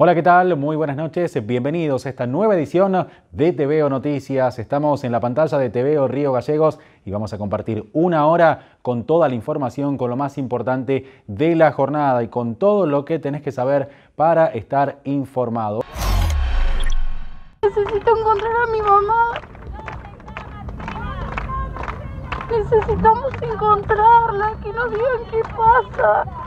Hola, ¿qué tal? Muy buenas noches. Bienvenidos a esta nueva edición de TVO Noticias. Estamos en la pantalla de TVO Río Gallegos y vamos a compartir una hora con toda la información, con lo más importante de la jornada y con todo lo que tenés que saber para estar informado. Necesito encontrar a mi mamá. Necesitamos encontrarla, que nos digan qué pasa.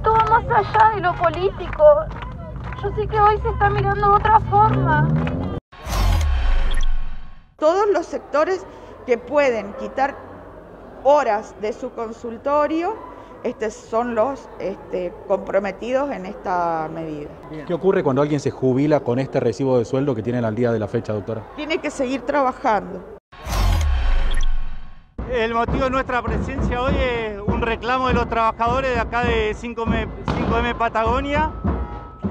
Esto va más allá de lo político. Yo sé que hoy se está mirando de otra forma. Todos los sectores que pueden quitar horas de su consultorio este, son los este, comprometidos en esta medida. ¿Qué ocurre cuando alguien se jubila con este recibo de sueldo que tienen al día de la fecha, doctora? Tiene que seguir trabajando. El motivo de nuestra presencia hoy es un reclamo de los trabajadores de acá de 5M, 5M Patagonia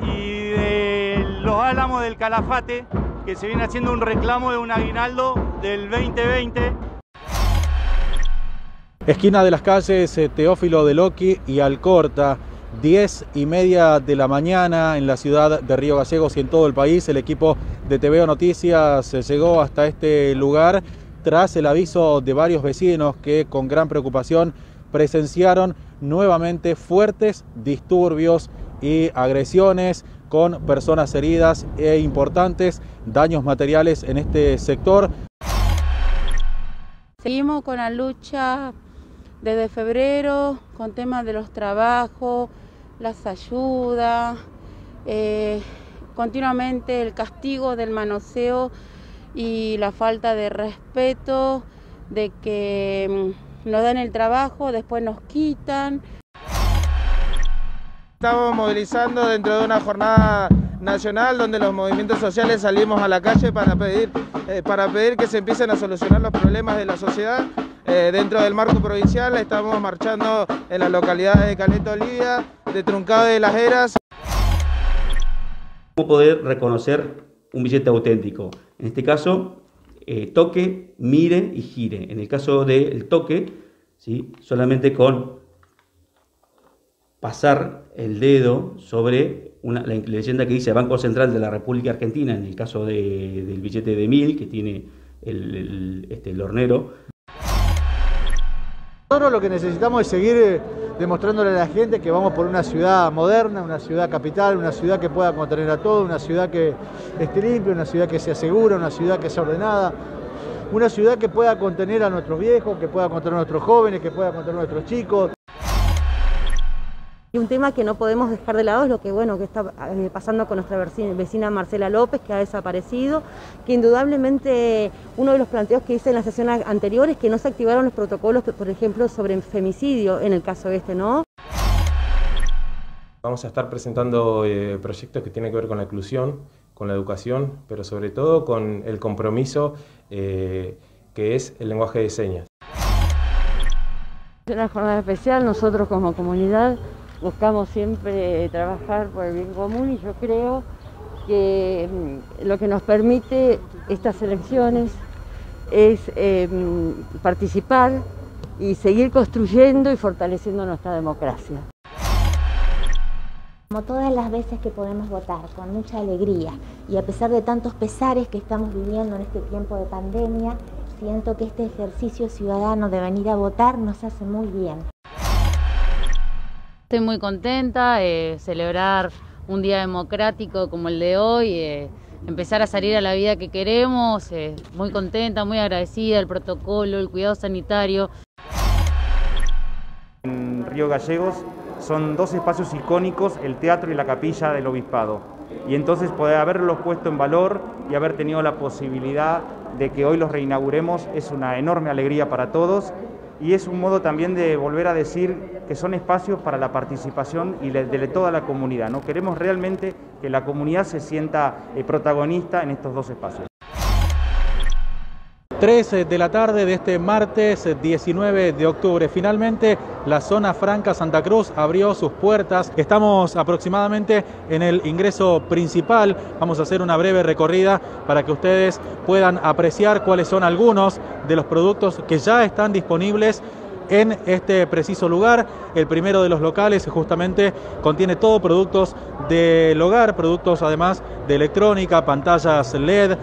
y de los álamos del Calafate, que se viene haciendo un reclamo de un aguinaldo del 2020. Esquina de las calles eh, Teófilo de Loqui y Alcorta, 10 y media de la mañana en la ciudad de Río Gallegos y en todo el país. El equipo de TVO Noticias eh, llegó hasta este lugar tras el aviso de varios vecinos que con gran preocupación presenciaron nuevamente fuertes disturbios y agresiones con personas heridas e importantes daños materiales en este sector. Seguimos con la lucha desde febrero con temas de los trabajos, las ayudas, eh, continuamente el castigo del manoseo y la falta de respeto, de que mm, nos dan el trabajo, después nos quitan. Estamos movilizando dentro de una jornada nacional donde los movimientos sociales salimos a la calle para pedir, eh, para pedir que se empiecen a solucionar los problemas de la sociedad. Eh, dentro del marco provincial estamos marchando en las localidades de Caleta Olivia, de Truncado de las Heras. ¿Cómo poder reconocer un billete auténtico? En este caso, eh, toque, mire y gire. En el caso del toque, ¿sí? solamente con pasar el dedo sobre una, la leyenda que dice Banco Central de la República Argentina, en el caso del billete de mil que tiene el, este, el hornero. Nosotros lo que necesitamos es seguir eh, demostrándole a la gente que vamos por una ciudad moderna, una ciudad capital, una ciudad que pueda contener a todo, una ciudad que esté limpia, una ciudad que sea segura, una ciudad que sea ordenada, una ciudad que pueda contener a nuestros viejos, que pueda contener a nuestros jóvenes, que pueda contener a nuestros chicos. Y un tema que no podemos dejar de lado es lo que, bueno, que está eh, pasando con nuestra vecina Marcela López, que ha desaparecido, que indudablemente uno de los planteos que hice en la sesión anterior es que no se activaron los protocolos, por ejemplo, sobre femicidio en el caso este, ¿no? Vamos a estar presentando eh, proyectos que tienen que ver con la inclusión, con la educación, pero sobre todo con el compromiso eh, que es el lenguaje de señas. Es una jornada especial, nosotros como comunidad buscamos siempre trabajar por el bien común y yo creo que mm, lo que nos permite estas elecciones es eh, participar y seguir construyendo y fortaleciendo nuestra democracia. Como todas las veces que podemos votar, con mucha alegría y a pesar de tantos pesares que estamos viviendo en este tiempo de pandemia, siento que este ejercicio ciudadano de venir a votar nos hace muy bien. Estoy muy contenta, eh, celebrar un día democrático como el de hoy, eh, empezar a salir a la vida que queremos, eh, muy contenta, muy agradecida, el protocolo, el cuidado sanitario. En Río Gallegos son dos espacios icónicos, el teatro y la capilla del obispado. Y entonces poder haberlos puesto en valor y haber tenido la posibilidad de que hoy los reinauguremos es una enorme alegría para todos y es un modo también de volver a decir que son espacios para la participación y de toda la comunidad. ¿no? Queremos realmente que la comunidad se sienta eh, protagonista en estos dos espacios. 3 de la tarde de este martes 19 de octubre. Finalmente la zona franca Santa Cruz abrió sus puertas. Estamos aproximadamente en el ingreso principal. Vamos a hacer una breve recorrida para que ustedes puedan apreciar cuáles son algunos de los productos que ya están disponibles en este preciso lugar. El primero de los locales justamente contiene todo productos del hogar, productos además de electrónica, pantallas LED.